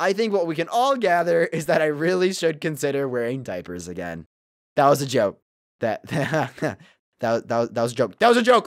I think what we can all gather is that I really should consider wearing diapers again. That was a joke. That that that, that, that was a joke. That was a joke.